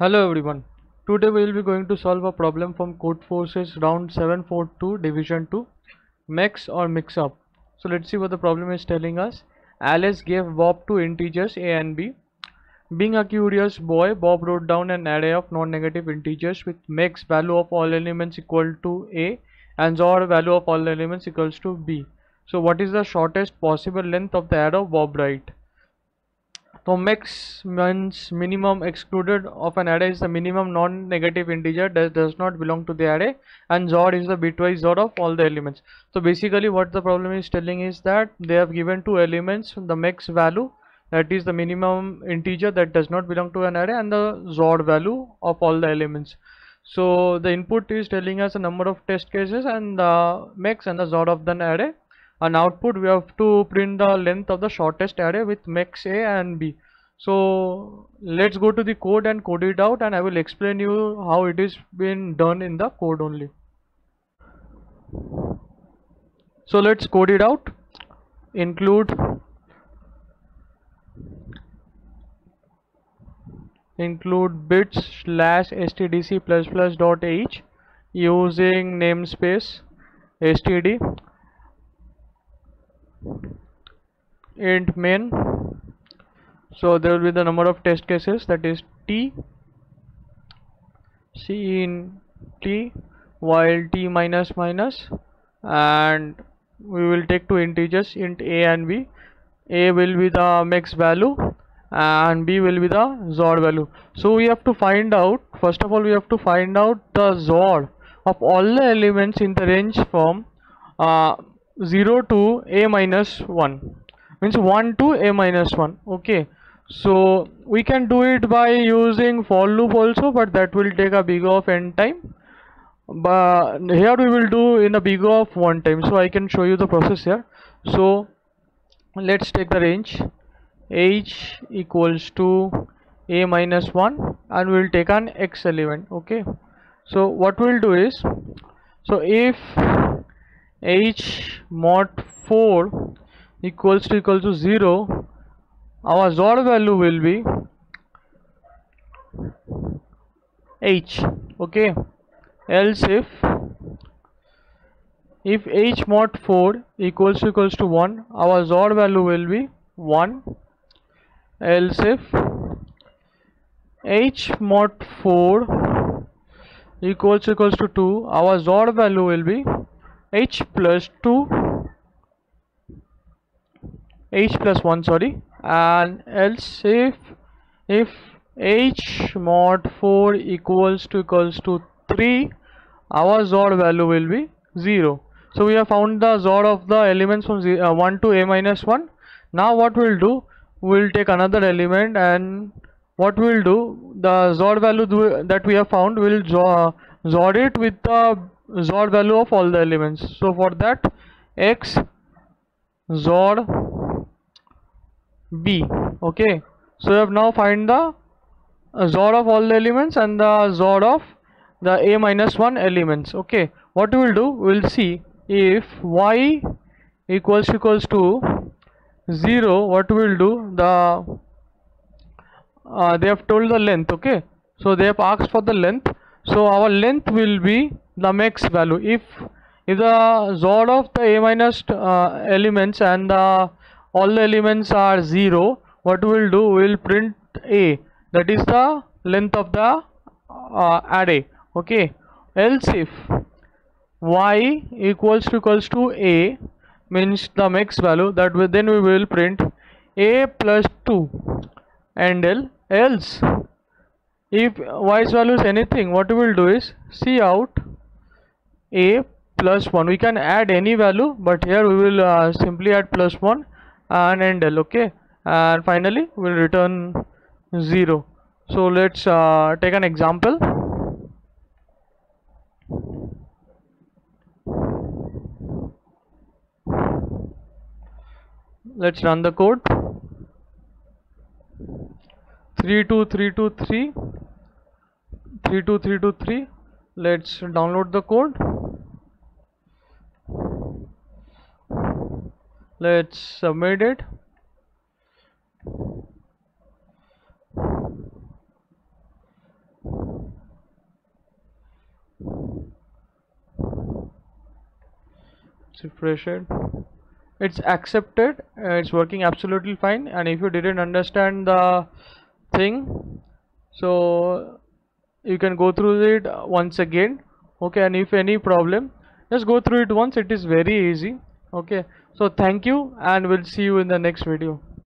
Hello everyone. Today we will be going to solve a problem from Codeforces round 742 division 2 MEXor Mixup. So let's see what the problem is telling us. Alice gave Bob two integers a and b. Being a curious boy, Bob wrote down an array of non-negative integers with MEX value of all elements equal to a and XOR value of all elements equals to b. So what is the shortest possible length of the arrow Bob write? So MEX means minimum excluded of an array is the minimum non-negative integer that does not belong to the array and XOR is the bitwise XOR of all the elements. So basically what the problem is telling is that they have given two elements the MEX value that is the minimum integer that does not belong to an array and the XOR value of all the elements. So the input is telling us a number of test cases and the max and the XOR of the array and output we have to print the length of the shortest array with max a and b. So let's go to the code and code it out and i will explain you how it is been done in the code only. So let's code it out. Include include bits slash stdc plus plus dot h using namespace std int main. So there will be the number of test cases that is t c in t while t minus minus and we will take two integers int a and b. A will be the max value and b will be the XOR value. So we have to find out first of all we have to find out the XOR of all the elements in the range from uh, 0 to a minus 1 means 1 to a minus 1 okay. So we can do it by using for loop also but that will take a big of n time. But here we will do in a big of one time. So i can show you the process here. So let's take the range. H equals to a minus 1 and we'll take an x element. Okay. So what we'll do is so if h mod 4 equals to equal to 0 our XOR value will be h okay? Else if if h mod 4 equals to equals to 1 our XOR value will be 1 else if h mod 4 equals to equals to 2 our XOR value will be h plus 2 h plus 1 sorry. And else if if h mod 4 equals to equals to 3 our XOR value will be 0 so we have found the XOR of the elements from uh, 1 to a minus 1 now what we'll do we'll take another element and what we'll do the XOR value that we have found will XOR it with the XOR value of all the elements. So for that x XOR b okay? So we have now find the XOR of all the elements and the XOR of the a minus 1 elements okay? What we will do? We will see if y equals equals to 0 what we will do? The uh, they have told the length okay? So they have asked for the length so our length will be the max value. If if the XOR of the a minus uh, elements and the all the elements are 0 what we will do we will print a. That is the length of the uh, array. Okay. Else if y equals to equals to a means the max value that we, then we will print a plus 2 and l. Else if value is anything what we will do is cout a plus 1 we can add any value but here we will uh, simply add plus 1 and endl okay? And finally we'll return 0 so let's uh, take an example. Let's run the code. 32323 32323 let's download the code. Let's submit it. Refresh it. It's accepted. Uh, it's working absolutely fine. And if you didn't understand the thing so you can go through it once again okay and if any problem just go through it once it is very easy okay. So thank you and we'll see you in the next video